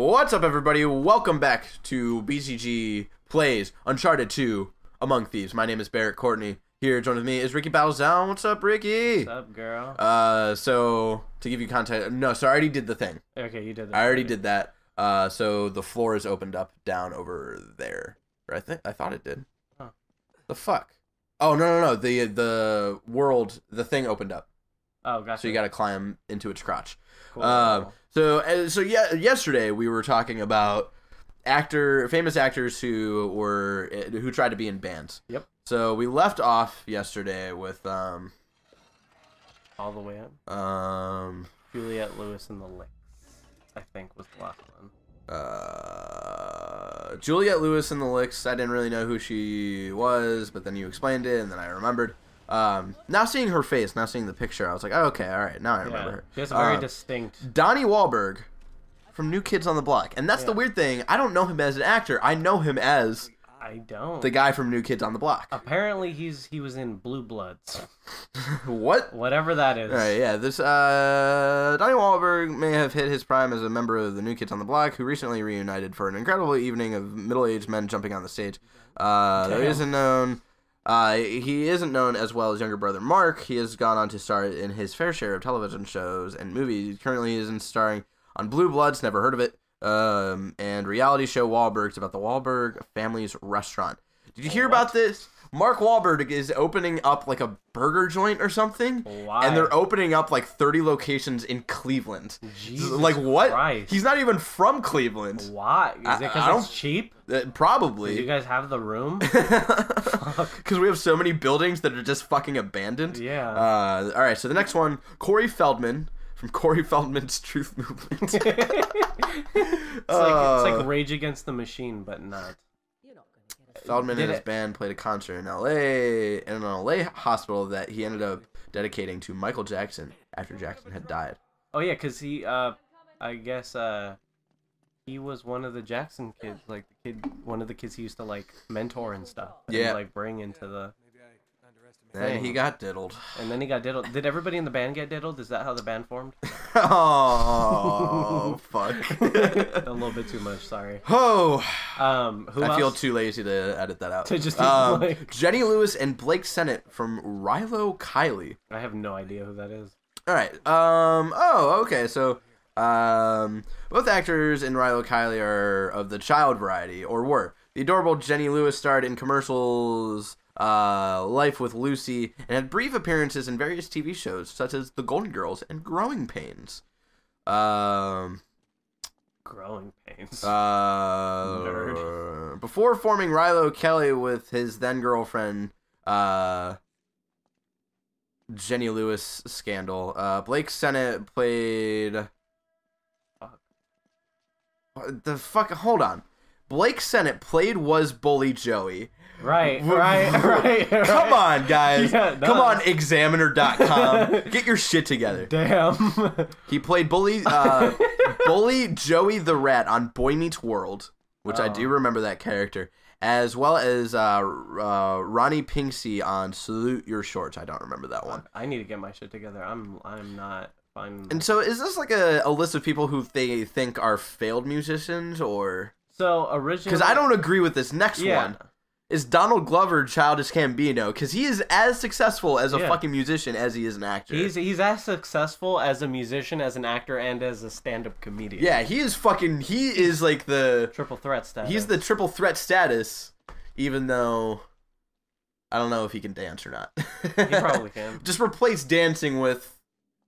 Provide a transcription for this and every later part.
What's up, everybody? Welcome back to BzG Plays Uncharted 2 Among Thieves. My name is Barrett Courtney. Here, joined with me is Ricky Baldizon. What's up, Ricky? What's up, girl? Uh, so to give you context, no, so I already did the thing. okay, you did that. I already did that. Uh, so the floor is opened up down over there. Or I think I thought it did. Huh. The fuck? Oh no no no! The the world the thing opened up, Oh, gotcha. so you got to climb into its crotch. Cool. Um, so uh, so yeah, yesterday we were talking about actor famous actors who were uh, who tried to be in bands. Yep. So we left off yesterday with um All the way up. um Juliette Lewis and the Licks, I think, was the last one. uh Juliette Lewis and the Licks. I didn't really know who she was, but then you explained it, and then I remembered. Um, now seeing her face, now seeing the picture, I was like, oh, okay, all right, now I remember Yeah. her. She has a very Uh, distinct. Donnie Wahlberg from New Kids on the Block, and that's the weird thing. I don't know him as an actor. I know him as I don't. the guy from New Kids on the Block. Apparently, he's he was in Blue Bloods, what? whatever that is. All right, yeah. This uh, Donnie Wahlberg may have hit his prime as a member of the New Kids on the Block, who recently reunited for an incredible evening of middle-aged men jumping on the stage. Uh, he Damn. isn't known. Uh, he isn't known as well as younger brother Mark. He has gone on to star in his fair share of television shows and movies. Currently, he is in starring on Blue Bloods. Never heard of it. Um, and reality show Wahlberg's about the Wahlberg family's restaurant. Did you hear What? about this? Mark Wahlberg is opening up like a burger joint or something, Why? and they're opening up like 30 locations in Cleveland. Jesus like what? Christ. He's not even from Cleveland. Why? Is it because it's cheap? Uh, Do you guys have the room? Because we have so many buildings that are just fucking abandoned. Yeah. Uh, all right, so the next one, Corey Feldman from Corey Feldman's Truth Movement. it's, like, it's Uh, like Rage Against the Machine, but not. Feldman and his it- band played a concert in L.A. in an L.A. hospital that he ended up dedicating to Michael Jackson after Jackson had died. Oh yeah, cause he, uh, I guess, uh, he was one of the Jackson kids, like the kid, one of the kids he used to like mentor and stuff. And, Yeah. Like bring into the, And he got diddled. and then he got diddled. Did everybody in the band get diddled? Is that how the band formed? oh fuck. A little bit too much. Sorry. oh, Um, who I else? feel too lazy to edit that out. To just um, like- Jenny Lewis and Blake Sennett from Rilo Kiley. I have no idea who that is. All right. Um. Oh, okay. So, um, both actors in Rilo Kiley are of the child variety, or were. The adorable Jenny Lewis starred in commercials, uh, Life with Lucy, and had brief appearances in various TV shows such as The Golden Girls and Growing Pains. Um. Growing pains. Uh, Nerd. Before forming Rilo Kiley with his then girlfriend, uh, Jenny Lewis scandal, uh, Blake Sennett played. Fuck. What The fuck? Hold on. Blake Sennett played was Bully Joey. right, right, right. Come on, guys. Yeah, Come on, Examiner.com. Get your shit together. Damn. He played Bully, uh, Bully Joey the Rat on Boy Meets World, which I do Oh. remember that character, as well as uh, uh, Ronnie Pinsky on Salute Your Shorts. I don't remember that one. I need to get my shit together. I'm, I'm not fine. And so, is this like a, a list of people who they think are failed musicians, or So originally, because I don't agree with this next Yeah. one? Is Donald Glover Childish Gambino? Because he is as successful as a Yeah. fucking musician as he is an actor. He's he's as successful as a musician, as an actor, and as a stand-up comedian. yeah, he is fucking. He is like the Triple threat status. He's the triple threat status, even though I don't know if he can dance or not. He probably can. Just replace dancing with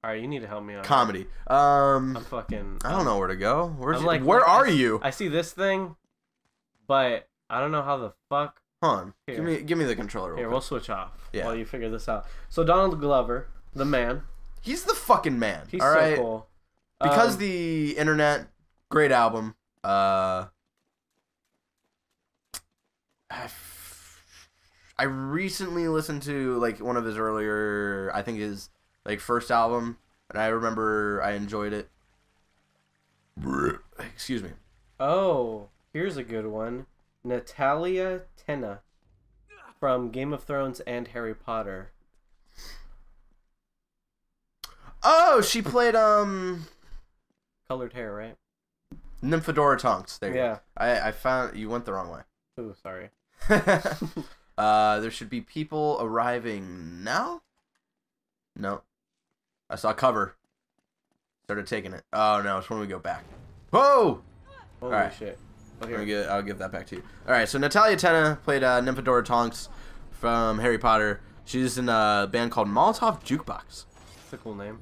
All right, you need to help me out. comedy. Um, I'm fucking. I don't know where to go. Where's I'm you- like, where like, are I, you? I see this thing, but I don't know how the fuck. Hold on. Here. Give me give me the controller. Here, quick. we'll switch off Yeah. while you figure this out. So Donald Glover, the man, He's the fucking man. he's all so right. cool. Because Um, the internet, great album. Uh, I recently listened to like one of his earlier, I think his like first album, and I remember I enjoyed it. Excuse me. Oh, here's a good one. Natalia Tena from Game of Thrones and Harry Potter. Oh, she played um Colored hair, right? Nymphadora Tonks. There Yeah. I, I found you went the wrong way. Oh, sorry. uh, there should be people arriving now. No, I saw cover. Started taking it. Oh no, it's when we go back. Whoa! Holy Alright. shit. Oh, Let me get, I'll give that back to you. All right, so Natalia Tena played uh, Nymphadora Tonks from Harry Potter. She's in a band called Molotov Jukebox. It's a cool name.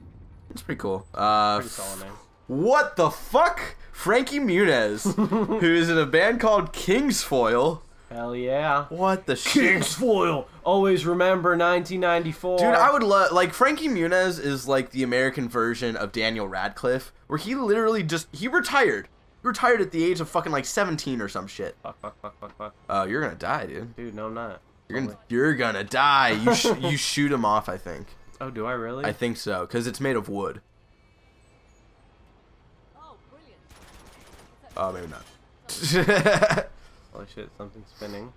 It's pretty cool. Uh, Pretty solid name. what the fuck? Frankie Muniz, who's in a band called Kingsfoil. Hell yeah. What the shit? Kingsfoil. Always remember 1994. Dude, I would love like Frankie Muniz is like the American version of Daniel Radcliffe, where he literally just he retired. He retired at the age of fucking like 17 or some shit. Fuck, fuck, fuck, fuck, fuck. Oh, you're gonna die, dude. Dude, no, I'm not. You're gonna Holy- you're gonna die. You sh- you shoot him off, I think. Oh, do I really? I think so, cause it's made of wood. Oh, brilliant. Oh, maybe not. Holy shit, something's spinning.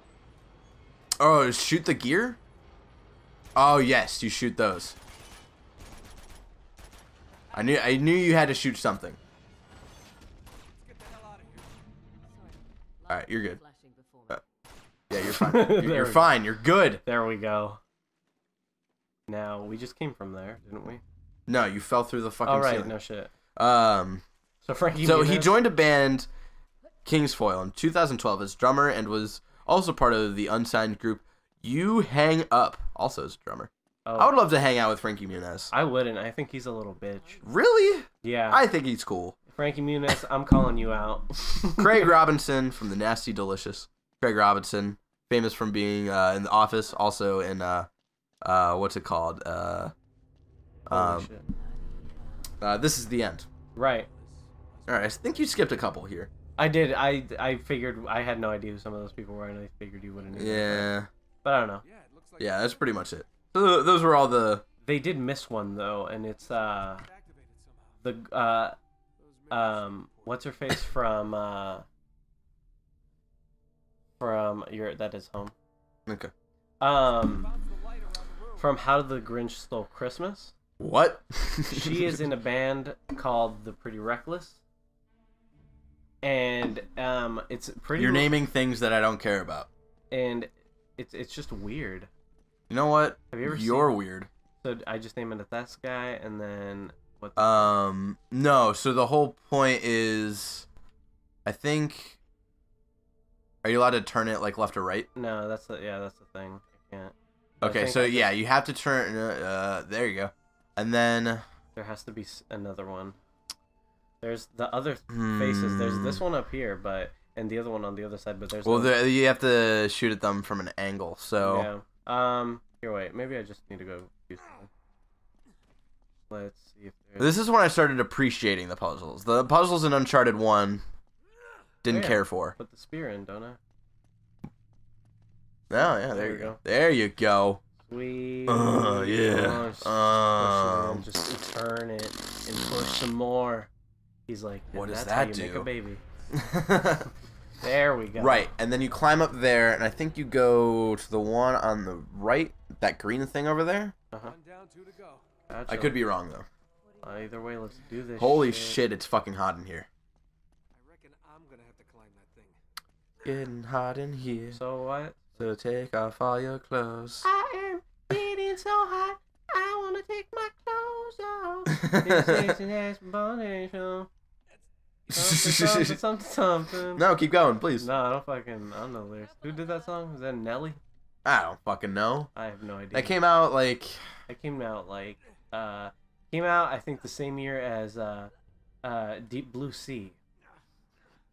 oh, shoot the gear. Oh yes, you shoot those. I knew I knew you had to shoot something. All right, you're good. Me. Yeah, you're fine. You're, you're fine. You're good. There we go. Now, we just came from there, didn't we? No, you fell through the fucking Oh, right, ceiling. no shit. Um, So Frankie so he joined a band, Kingsfoil, in 2012 as drummer and was also part of the unsigned group You Hang Up, also as drummer. Oh, I would love to hang out with Frankie Muniz. I wouldn't. I think he's a little bitch. Really? Yeah. I think he's cool. Frankie Muniz, I'm calling you out. Craig Robinson from the Nasty Delicious. Craig Robinson, famous from being uh, in The Office, also in uh, uh, what's it called? Uh, um, shit. uh, this is the end. Right. All right, I think you skipped a couple here. I did. I I figured. I had no idea who some of those people were, and I figured you wouldn't. either. Yeah, But I don't know. yeah, that's pretty much it. So th- those were all the. They did miss one though, and it's uh the uh um what's her face from uh from your that is home Okay. um from How did the Grinch Stole Christmas. What? She is in a band called The Pretty Reckless, and um it's pretty. You're naming things that I don't care about. and it's it's just weird. You know what? Have you ever You're seen- weird. So I just name it a this guy, and then what? The, Um, no. So the whole point is, I think. Are you allowed to turn it like left or right? no, that's the yeah, that's the thing. I can't. I Okay, think so I yeah, you have to turn. Uh, uh, there you go. And then. There has to be another one. There's the other faces. There's this Hmm. one up here, but and the other one on the other side. But there's Well, no- the, you have to shoot at them from an angle. So yeah. Um. Here, wait. Maybe I just need to go. Let's see if there's. this is when I started appreciating the puzzles. The puzzles in Uncharted One didn't Yeah. care for. Put the spear in, don't I? Oh yeah, there, There you go. go. There you go. Sweet. Uh, yeah. Oh, just push it Um. in, just turn it and push some more. He's like, What "And does that's how that you Make a baby. There we go. right, and then you climb up there, and I think you go to the one on the right, that green thing over there. Uh-huh. down two to go. I could be wrong though. Either way, let's do this. Holy shit. shit, it's fucking hot in here. I reckon I'm gonna have to climb that thing. Getting hot in here, So what? so take off all your clothes. I am getting so hot. I wanna take my clothes off. no, keep going, please. No, I don't fucking. I don't know the lyrics. Who did that song? Was that Nelly? I don't fucking know. I have no idea. That came out like That came out like uh came out I think the same year as uh uh Deep Blue Sea.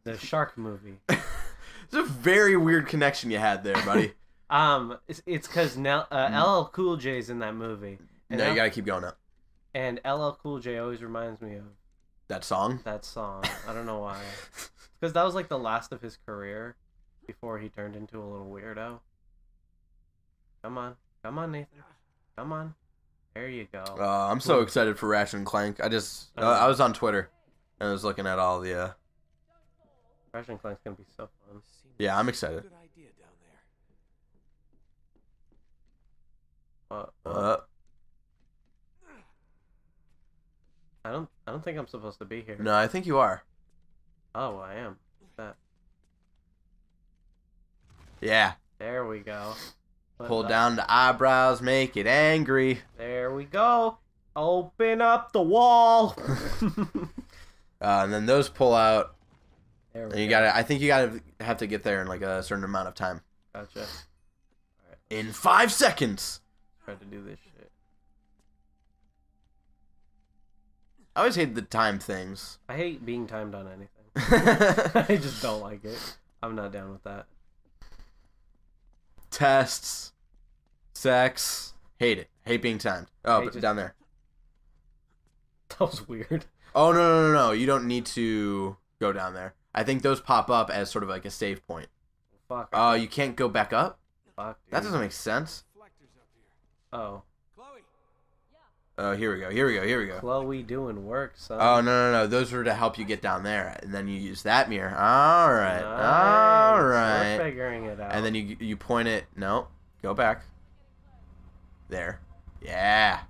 The shark movie. it's a very weird connection you had there, buddy. Um it's it's cuz Nel- uh, Mm. LL Cool J's in that movie. And no, you gotta keep going up. and LL Cool J always reminds me of That song. that song. I don't know why. Cuz that was like the last of his career before he turned into a little weirdo. Come on. Come on, Nathan. Come on. There you go. Uh, I'm so excited for Ratchet and Clank. I just uh, I was on Twitter and I was looking at all the. Uh, Ratchet and Clank's going to be so fun. Yeah, I'm excited. Good idea down there. Uh, uh, I don't I don't think I'm supposed to be here. no, I think you are. Oh, I am. That. Yeah. There we go. Put Pull down the eyebrows, make it angry. There we go. Open up the wall. Uh, and then those pull out, there we and you go. gotta. I think you gotta have to get there in like a certain amount of time. Gotcha. In five seconds. Try to do this I always hate the time things. I hate being timed on anything. I just don't like it. I'm not down with that. Tests, sex, hate it. Hate being timed. Oh, just- down there. That was weird. Oh no no no no! You don't need to go down there. I think those pop up as sort of like a save point. Fuck. Oh, you can't go back up. Fuck. Dude. That doesn't make sense. Reflectors up here. Oh, Oh, here we go. Here we go. Here we go. Chloe doing work, son. Oh no no no! Those were to help you get down there, and then you use that mirror. All right, Nice. all We're figuring it out. And then you you point it. No, go back. There. Yeah.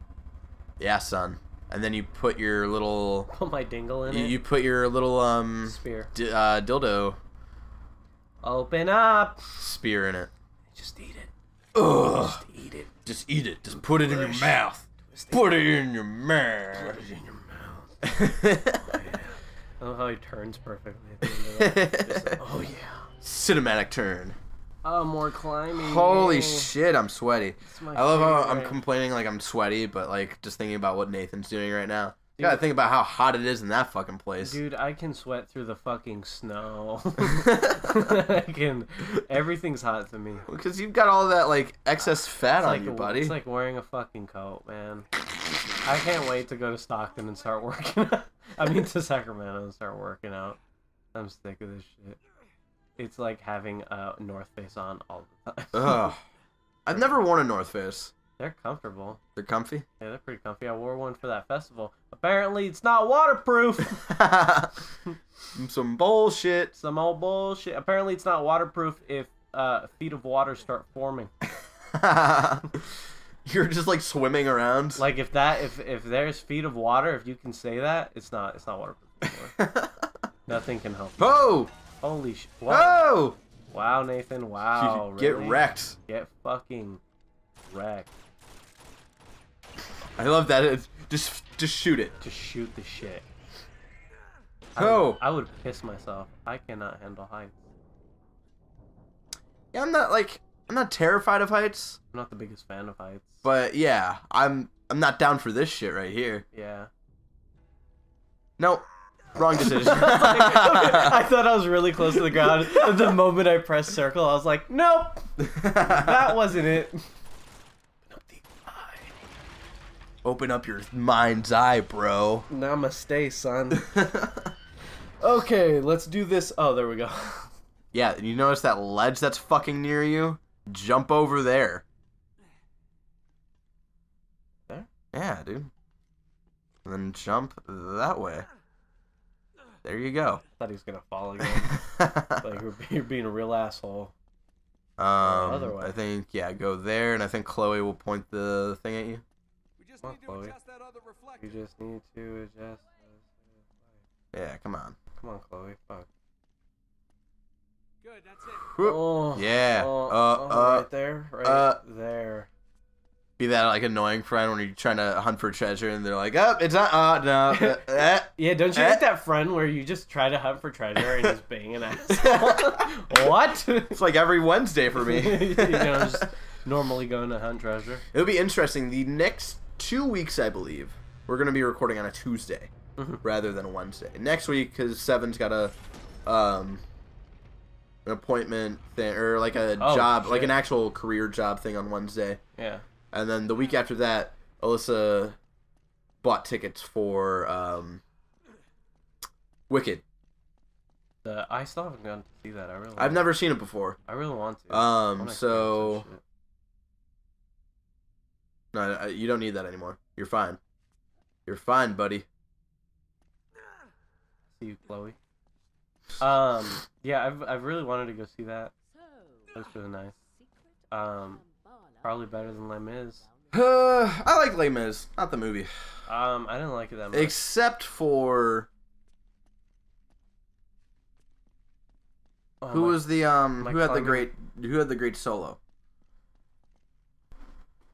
Yeah, son. And then you put your little put my dingle in you, it. you put your little um Spear. d- uh, dildo Open up. spear in it. Just eat it. Ugh. Just eat it. Just eat it. Just put it in your mouth. Put it in your mouth. Put it in your mouth. oh, yeah. I love how he turns perfectly at the end of that. Just like, oh yeah. Cinematic turn. Oh, more climbing. Holy shit, I'm sweaty. I love how I'm complaining like I'm sweaty, but like just thinking about what Nathan's doing right now. You Dude. gotta think about how hot it is in that fucking place. Dude, I can sweat through the fucking snow. I can. Everything's hot to me. Because you've got all that like excess fat It's on like, you, buddy. It's like wearing a fucking coat, man. I can't wait to go to Stockton and start working. I mean, to Sacramento and start working out. I'm sick of this shit. It's like having a North Face on all the time. Ugh. I've never worn a North Face. They're comfortable. They're comfy. Yeah, they're pretty comfy. I wore one for that festival. Apparently, it's not waterproof. Some bullshit. Some old bullshit. Apparently, it's not waterproof if uh, feet of water start forming. You're just like swimming around. Like if that, if if there's feet of water, if you can say that, it's not, it's not waterproof. Nothing can help. you. oh! Holy sh! Wow. Oh! wow, Nathan. Wow. Get really? wrecked. Get fucking wrecked. I love that. It's just, just shoot it. Just shoot the shit. I Oh. would, I would piss myself. I cannot handle heights. Yeah, I'm not like I'm not terrified of heights, I'm not the biggest fan of heights. but yeah, I'm I'm not down for this shit right here. yeah. Nope. Wrong decision. I thought I was really close to the ground. The moment I pressed circle, I was like, nope, that wasn't it. Open up your mind's eye, bro. Namaste, son. Okay, let's do this. Oh, there we go. yeah, you notice that ledge that's fucking near you? Jump over there. There? Yeah, dude. And then jump that way. There you go. I thought he was gonna fall again. like you're, you're being a real asshole. um, other way. I think yeah, go there, and I think Chloe will point the thing at you. We just on, need to Chloe. adjust that other reflector. You just need to adjust. Yeah, come on. Come on, Chloe. Fuck. Good, that's it. Oh, Yeah. Oh, Uh, oh, uh, right there. Right uh. there. Be that like annoying friend when you're trying to hunt for treasure and they're like, "Up, it's not. Uh, no." uh, eh." Yeah, don't you Eh. get that friend where you just try to hunt for treasure and just bang an asshole? what? It's like every Wednesday for me. you know, just normally going to hunt treasure. It'll be interesting. The next two weeks, I believe, we're gonna be recording on a Tuesday Mhm. rather than a Wednesday. Next week, because Seven's got a um an appointment thing or like a Oh, job, like an actual career job thing on Wednesday, Yeah. and then the week after that, Alyssa bought tickets for um Wicked. The I still haven't gone to see that. I really. I've never seen it before. I really want to. Um, wanna so shit. No, you don't need that anymore. You're fine. You're fine, buddy. see you, Chloe. Um. Yeah, I've I've really wanted to go see that. Looks really nice. Um, probably better than Les Mis. Uh, I like Les Mis, not the movie, Um, I didn't like it that much. except for Oh, Who my- was the um? Who had the great? Who had the great solo?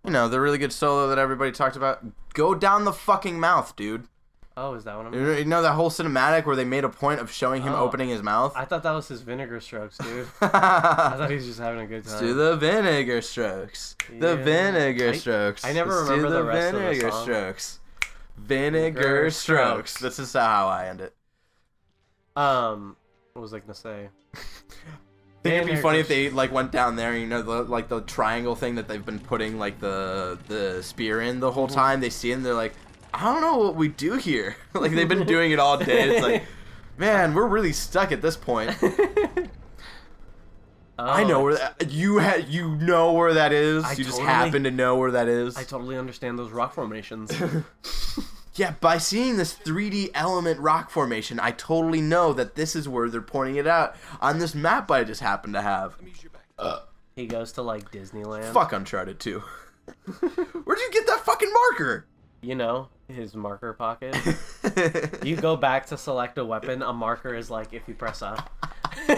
You know the really good solo that everybody talked about. Go down the fucking mouth, dude. Oh, is that what I'm? You know- you know that whole cinematic where they made a point of showing him Oh. opening his mouth. I thought that was his vinegar strokes, dude. I thought Let's he was just having a good time. do the vinegar strokes. The vinegar I- strokes. I never Let's remember do the rest of the vinegar song. strokes. Vinegar Vinegar strokes. strokes. This is how I end it. Um, what was I gonna say? Think it'd be funny if they like went down there, you know, the, like the triangle thing that they've been putting like the the spear in the Mm-hmm. whole time. They see it and they're like, I don't know what we do here. like they've been doing it all day. It's like, man, we're really stuck at this point. I know Oh, where that, you ha- you know where that is. I you just happen to know where that is. I totally understand those rock formations. Yeah, by seeing this 3D element rock formation, I totally know that this is where they're pointing it out on this map I just happen to have. Let me use your back. Uh, he goes to like Disneyland. Fuck Uncharted 2. Where'd you get that fucking marker? You know his marker pocket. You go back to select a weapon. A marker is like if you press up.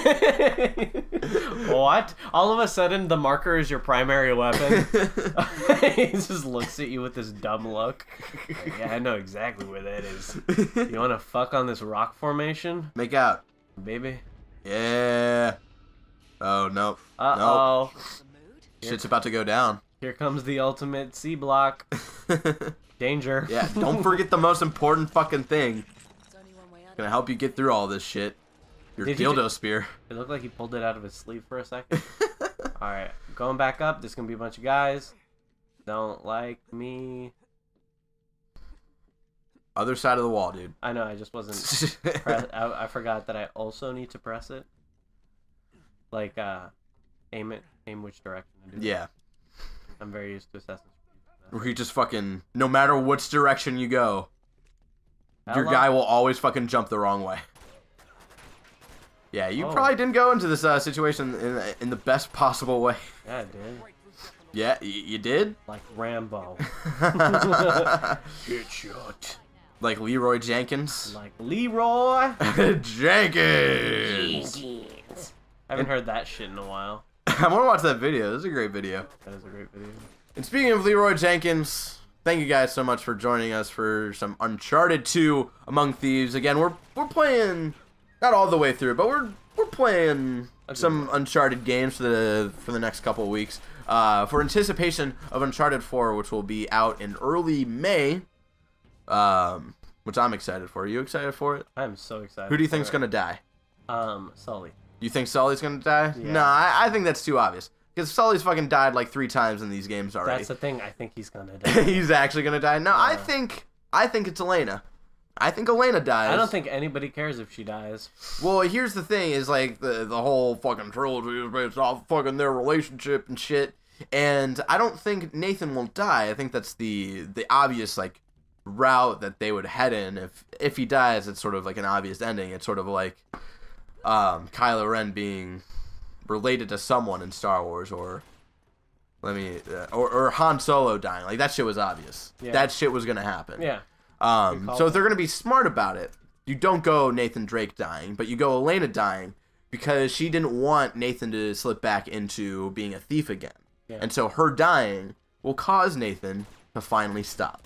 what? All of a sudden, the marker is your primary weapon. he just looks at you with this dumb look. Yeah, I know exactly where that is. You want to fuck on this rock formation, Make out. baby? Yeah. Oh no. Uh oh. Shit's about to go down. Here comes the ultimate C block. Danger. yeah, don't forget the most important fucking thing. There's only one way out. Gonna help you get through all this shit. Your Did dildo ju- spear. It looked like he pulled it out of his sleeve for a second. Alright, going back up. There's gonna be a bunch of guys. Don't like me. Other side of the wall, dude. I know, I just wasn't. Press, I, I forgot that I also need to press it. Like, uh, aim it, aim which direction to do. yeah. I'm very used to Assassin's Creed. Where you just fucking no matter which direction you go, your Hello? guy will always fucking jump the wrong way. Yeah, you Oh. probably didn't go into this uh, situation in, in the best possible way. Yeah, I did. Yeah, y- you did. Like Rambo. Get shot. Like Leroy Jenkins. like Leroy. Jenkins. I haven't heard that shit in a while. I want to watch that video. This is a great video. That is a great video. And speaking of Leroy Jenkins, thank you guys so much for joining us for some Uncharted 2 Among Thieves. Again, we're we're playing not all the way through, but we're we're playing some Uncharted games for the for the next couple of weeks. Uh, for anticipation of Uncharted 4, which will be out in early May. Um, which I'm excited for. Are you excited for it? I'm so excited. Who do you think's it. gonna die? Um, Sully. You think Sully's gonna die? Yeah. No, I, I think that's too obvious. Because Sully's fucking died like three times in these games already. That's the thing. I think he's gonna die. He's actually gonna die. No, I think I think it's Elena. I think Elena dies. I don't think anybody cares if she dies. Well, here's the thing: is like the the whole fucking trilogy is based off fucking their relationship and shit. And I don't think Nathan will die. I think that's the the obvious like route that they would head in. If if he dies, it's sort of like an obvious ending. It's sort of like um, Kylo Ren being related to someone in Star Wars, or let me, uh, or or Han Solo dying. Like that shit was obvious. Yeah. That shit was gonna happen. Yeah. Um, so if they're gonna be smart about it, you don't go Nathan Drake dying, but you go Elena dying because she didn't want Nathan to slip back into being a thief again, Yeah. and so her dying will cause Nathan to finally stop.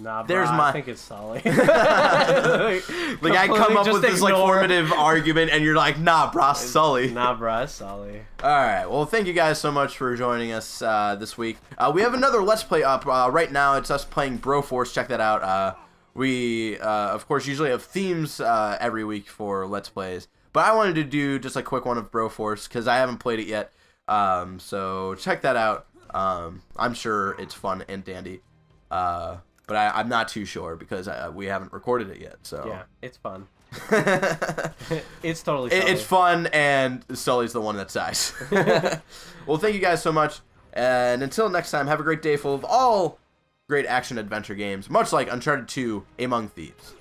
Nah, bro, There's I think it's Sully. Like I come up with this like formative argument, and you're like, nah, bro, Sully. Nah, bro, it's Sully. All right. Well, thank you guys so much for joining us uh, this week. Uh, we have another Let's Play up uh, right now. It's us playing Broforce. Check that out. Uh, we, uh, of course, usually have themes uh, every week for Let's Plays, but I wanted to do just a quick one of Broforce because I haven't played it yet. Um, so check that out. Um, I'm sure it's fun and dandy. But I, I'm not too sure because uh, we haven't recorded it yet. So Yeah, it's fun. It's totally Sully. it's fun, and Sully's the one that dies. well, thank you guys so much, and until next time, have a great day full of all great action adventure games, much like Uncharted 2: Among Thieves.